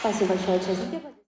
Спасибо большое,